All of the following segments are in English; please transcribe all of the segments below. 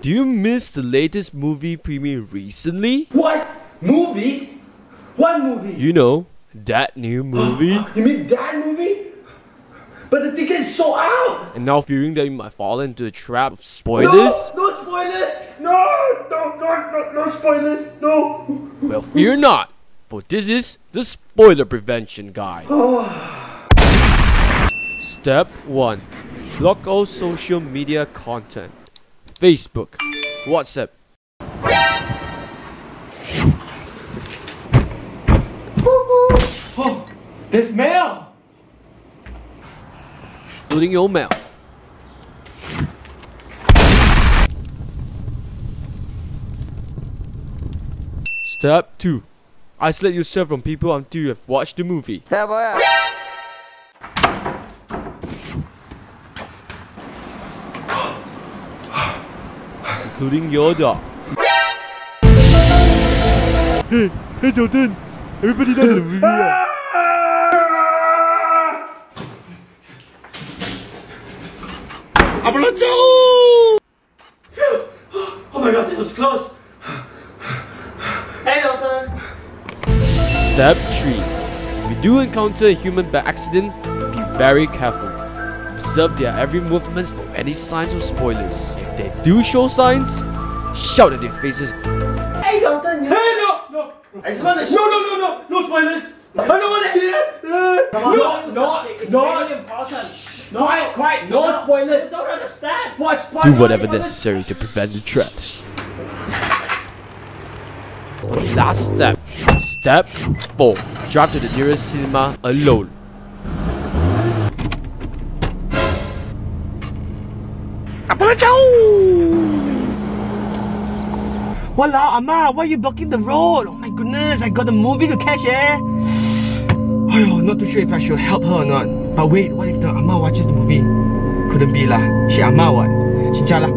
Do you miss the latest movie premiere recently? What? Movie? What movie? You know, that new movie? You mean that movie? But the ticket is sold out! and now fearing that you might fall into the trap of No! spoilers? No spoilers! No! No, no, no, no spoilers! No! Well, fear not, for this is the spoiler prevention guide. Step 1 Block all social media content Facebook, WhatsApp. Oh, there's mail! Loading your mail. Step 2. Isolate yourself from people until you have watched the movie. Step including your dog. Hey, hey Dalton! Everybody done the movie ah. Oh my god, that was close! Hey Dalton. Step 3 If you do encounter a human by accident, be very careful. Observe their every movements for any signs of spoilers. If they do show signs, shout at their faces. Hey Dalton. You... Hey, no! No! I just want to No, no, no, no! No spoilers! I don't want to hear! Come on, No, do no, something. It's no! really important. No, Quiet, quiet! No no, spoilers! Don't understand. Spoil, spoil! Do whatever necessary to prevent the trap. Last step. Step 4 Drive to the nearest cinema alone. Walao, Ama, why are you blocking the road? Oh my goodness, I got a movie to catch, eh? Ayo, not too sure if I should help her or not. But wait, what if the Ama watches the movie? Couldn't be lah. She Ama what? Cincang lah.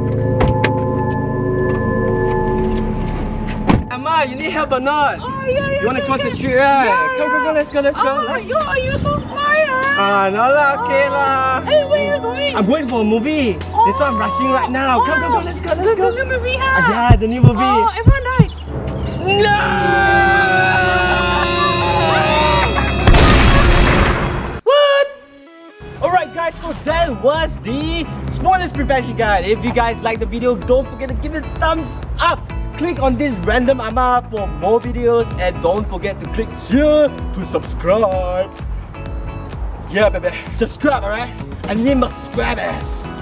Ama, you need help or not? Oh yeah, yeah. You wanna cross the street, right? come, come, come, let's go, let's go. Oh my god, you're so quiet. Ah, no lah, okay lah. Hey, where are you going? I'm going for a movie. That's why I'm rushing right now. Come, come, come, let's go, let's the, go. The new movie, huh? Ah, yeah, the new movie. Oh, everyone died. No! What? Alright guys, so that was the spoilers prevention guide. If you guys like the video, don't forget to give it a thumbs up. Click on this random ama for more videos and don't forget to click here to subscribe. Yeah, baby, subscribe, alright? I need more subscribers.